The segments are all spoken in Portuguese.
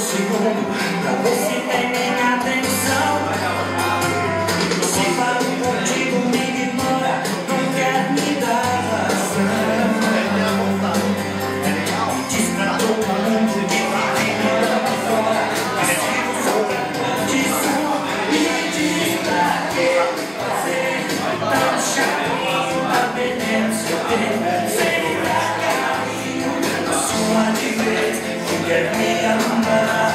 segundo. Pra ver se tem minha atenção. Se falo contigo me ignora. Não quer me dar razão. Me diz pra todo mundo que me embora. Pra fora Mas se você disso Me diz pra que fazer Tão chato Tá perdendo seu tempo Sem dar carinho Sua de vez Quer me amar Yeah.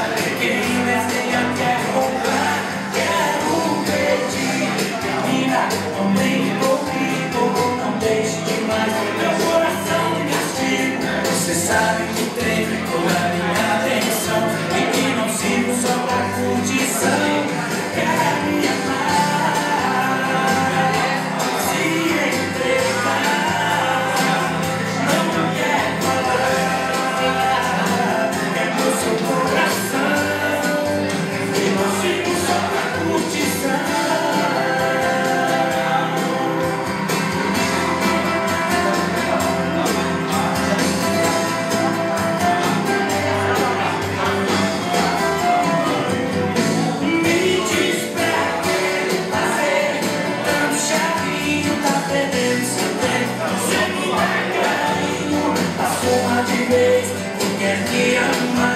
days, you can hear my